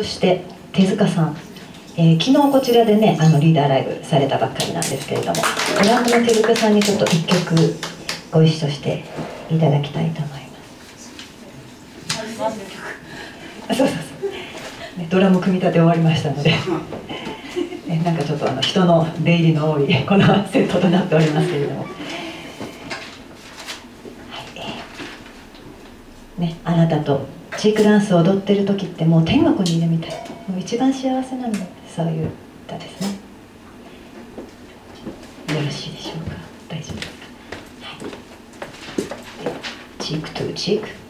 そして手塚さん、えー、昨日こちらでねあのリーダーライブされたばっかりなんですけれどもドラムの手塚さんにちょっと一曲ご一緒していただきたいと思います。そうそうそう、ね、ドラム組み立て終わりましたのでね、なんかちょっとあの人の出入りの多いこのセットとなっておりますけれども、はい。ね、あなたとチークダンスを踊ってる時ってもう天国にいるみたいもう一番幸せなのそういう歌ですねよろしいでしょうか大丈夫ですか、はい、チークトゥーチーク。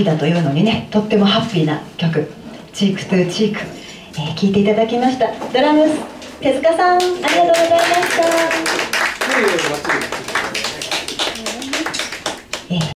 秋だというのにねとってもハッピーな曲「チークトゥチーク」えー、聴いていただきました。ドラムス手塚さんありがとうございました